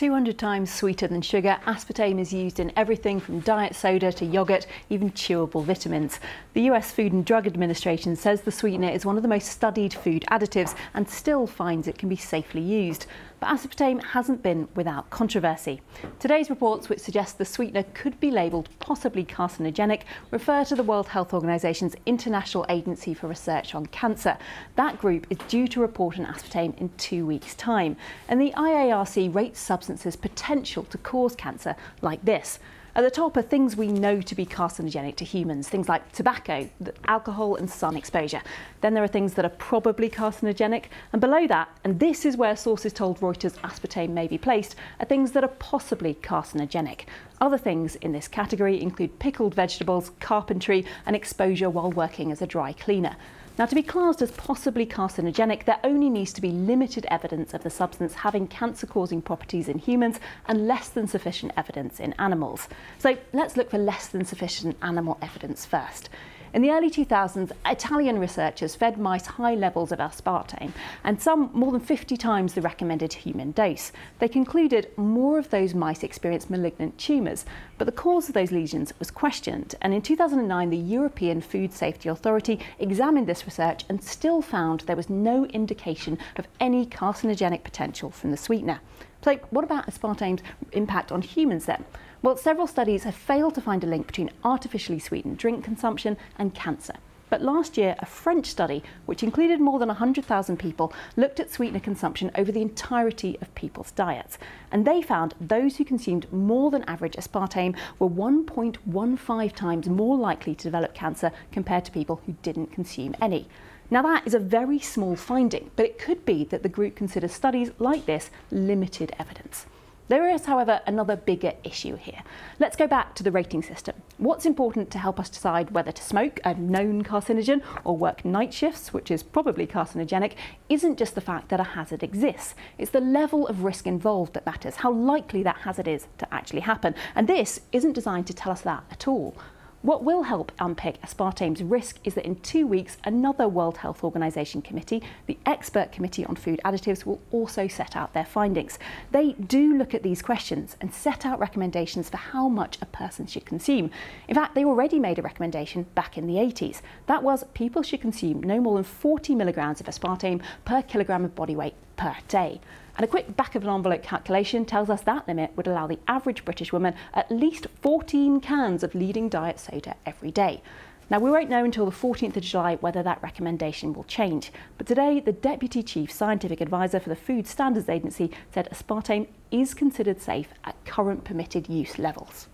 200 times sweeter than sugar, aspartame is used in everything from diet soda to yoghurt, even chewable vitamins. The US Food and Drug Administration says the sweetener is one of the most studied food additives and still finds it can be safely used. But aspartame hasn't been without controversy. Today's reports, which suggest the sweetener could be labelled possibly carcinogenic, refer to the World Health Organization's International Agency for Research on Cancer. That group is due to report on aspartame in two weeks' time. And the IARC rates substances' potential to cause cancer like this. At the top are things we know to be carcinogenic to humans, things like tobacco, alcohol and sun exposure. Then there are things that are probably carcinogenic, and below that, and this is where sources told Reuters aspartame may be placed, are things that are possibly carcinogenic. Other things in this category include pickled vegetables, carpentry and exposure while working as a dry cleaner. Now, to be classed as possibly carcinogenic, there only needs to be limited evidence of the substance having cancer causing properties in humans and less than sufficient evidence in animals. So let's look for less than sufficient animal evidence first. In the early 2000s, Italian researchers fed mice high levels of aspartame, and some more than 50 times the recommended human dose. They concluded more of those mice experienced malignant tumours, but the cause of those lesions was questioned. And in 2009, the European Food Safety Authority examined this research and still found there was no indication of any carcinogenic potential from the sweetener. So, what about aspartame's impact on humans then? Well, several studies have failed to find a link between artificially sweetened drink consumption and cancer. But last year, a French study, which included more than 100,000 people, looked at sweetener consumption over the entirety of people's diets. And they found those who consumed more than average aspartame were 1.15 times more likely to develop cancer compared to people who didn't consume any. Now, that is a very small finding, but it could be that the group considers studies like this limited evidence. There is, however, another bigger issue here. Let's go back to the rating system. What's important to help us decide whether to smoke, a known carcinogen, or work night shifts, which is probably carcinogenic, isn't just the fact that a hazard exists. It's the level of risk involved that matters, how likely that hazard is to actually happen. And this isn't designed to tell us that at all. What will help unpick aspartame's risk is that in two weeks, another World Health Organization committee, the Expert Committee on Food Additives, will also set out their findings. They do look at these questions and set out recommendations for how much a person should consume. In fact, they already made a recommendation back in the 80s. That was people should consume no more than 40 milligrams of aspartame per kilogram of body weight per day. And a quick back of an envelope calculation tells us that limit would allow the average British woman at least 14 cans of leading diet soda every day. Now, we won't know until the 14th of July whether that recommendation will change. But today, the Deputy Chief Scientific Advisor for the Food Standards Agency said aspartame is considered safe at current permitted use levels.